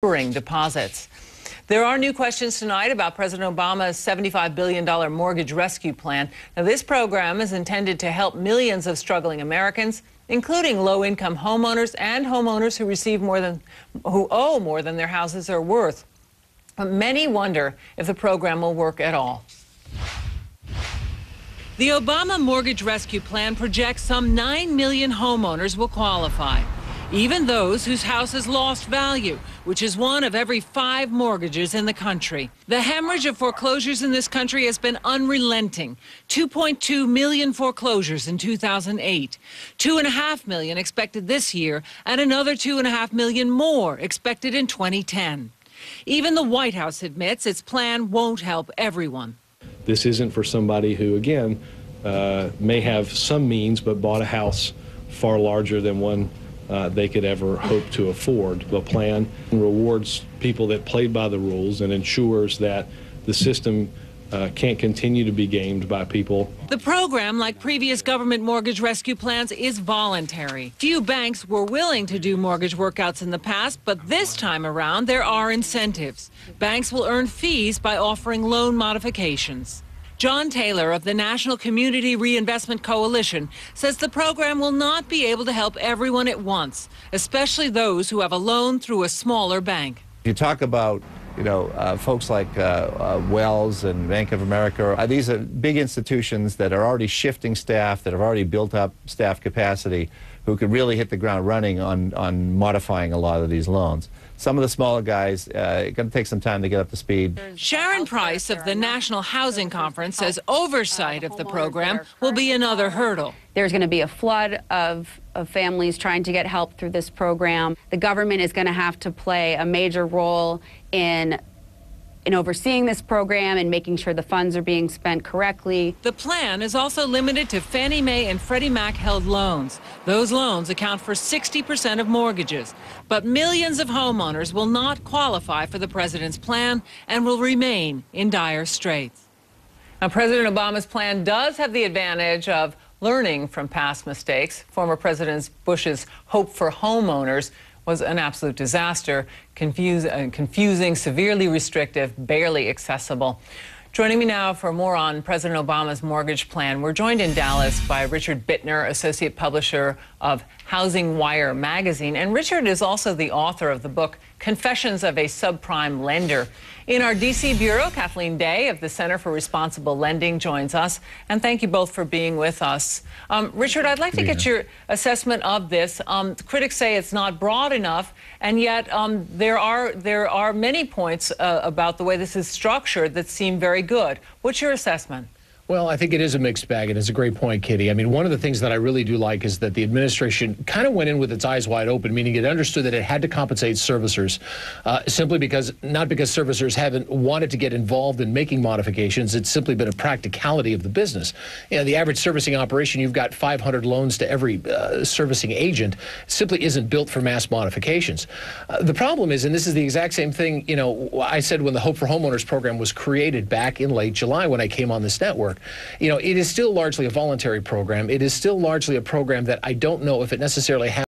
deposits. There are new questions tonight about President Obama's $75 billion mortgage rescue plan. Now, this program is intended to help millions of struggling Americans, including low-income homeowners and homeowners who receive more than, who owe more than their houses are worth. But many wonder if the program will work at all. The Obama Mortgage Rescue Plan projects some 9 million homeowners will qualify even those whose houses lost value, which is one of every five mortgages in the country. The hemorrhage of foreclosures in this country has been unrelenting. 2.2 million foreclosures in 2008, 2.5 million expected this year, and another 2.5 million more expected in 2010. Even the White House admits its plan won't help everyone. This isn't for somebody who, again, uh, may have some means but bought a house far larger than one uh, they could ever hope to afford. The plan rewards people that played by the rules and ensures that the system uh, can't continue to be gamed by people. The program, like previous government mortgage rescue plans, is voluntary. Few banks were willing to do mortgage workouts in the past, but this time around there are incentives. Banks will earn fees by offering loan modifications. John Taylor of the National Community Reinvestment Coalition says the program will not be able to help everyone at once, especially those who have a loan through a smaller bank. You talk about you know, uh, folks like uh, uh, Wells and Bank of America, uh, these are big institutions that are already shifting staff, that have already built up staff capacity, who could really hit the ground running on, on modifying a lot of these loans. Some of the smaller guys, uh, going to take some time to get up to speed. Sharon Price of the National Housing Conference says oversight of the program will be another hurdle. There's going to be a flood of, of families trying to get help through this program. The government is going to have to play a major role in in overseeing this program and making sure the funds are being spent correctly. The plan is also limited to Fannie Mae and Freddie Mac held loans. Those loans account for 60% of mortgages. But millions of homeowners will not qualify for the president's plan and will remain in dire straits. Now, President Obama's plan does have the advantage of learning from past mistakes. Former President Bush's hope for homeowners was an absolute disaster, confuse, uh, confusing, severely restrictive, barely accessible. Joining me now for more on President Obama's mortgage plan, we're joined in Dallas by Richard Bitner, associate publisher of Housing Wire magazine. And Richard is also the author of the book Confessions of a Subprime Lender. In our D.C. Bureau, Kathleen Day of the Center for Responsible Lending joins us. And thank you both for being with us. Um, Richard, I'd like to get your assessment of this. Um, critics say it's not broad enough, and yet um, there are there are many points uh, about the way this is structured that seem very good. What's your assessment? Well, I think it is a mixed bag, and it's a great point, Kitty. I mean, one of the things that I really do like is that the administration kind of went in with its eyes wide open, meaning it understood that it had to compensate servicers uh, simply because, not because servicers haven't wanted to get involved in making modifications, it's simply been a practicality of the business. You know, the average servicing operation, you've got 500 loans to every uh, servicing agent, simply isn't built for mass modifications. Uh, the problem is, and this is the exact same thing, you know, I said when the Hope for Homeowners program was created back in late July when I came on this network you know, it is still largely a voluntary program. It is still largely a program that I don't know if it necessarily has